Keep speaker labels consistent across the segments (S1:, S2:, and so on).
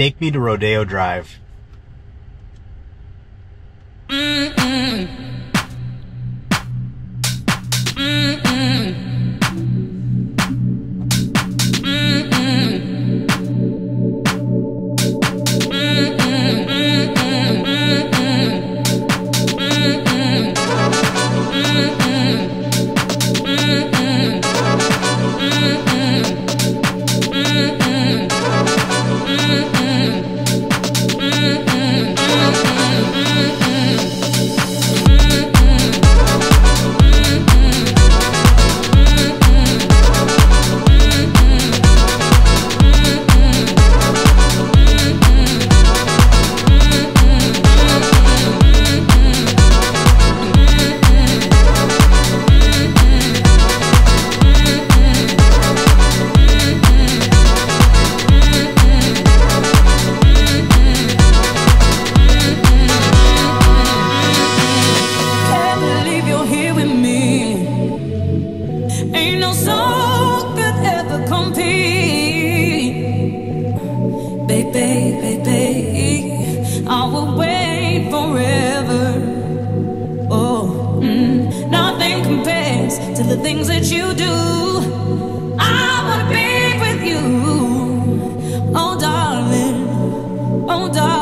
S1: Take me to Rodeo Drive.
S2: I will wait forever. Oh, mm. nothing compares to the things that you do. I wanna be with you. Oh, darling. Oh, darling.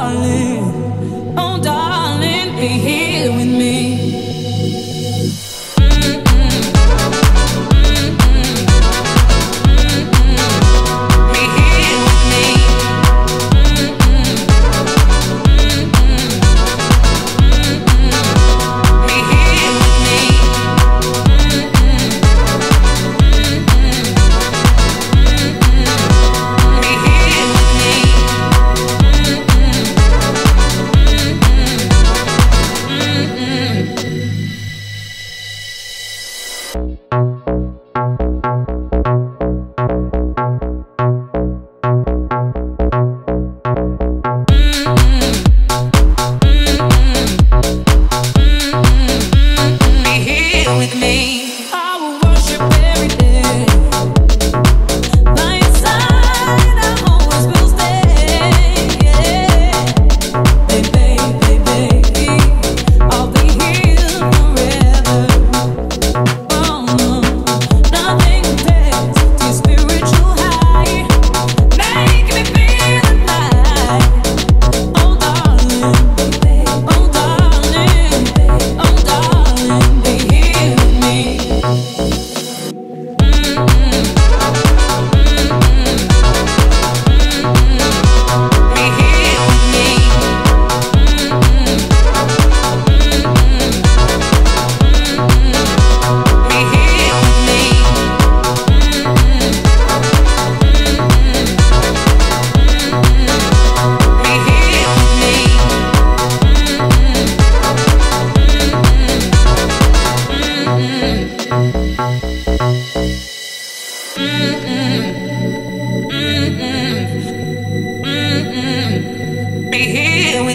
S2: You.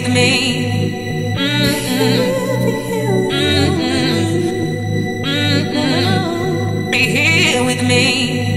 S2: with me. Mm -mm. Mm be here with me.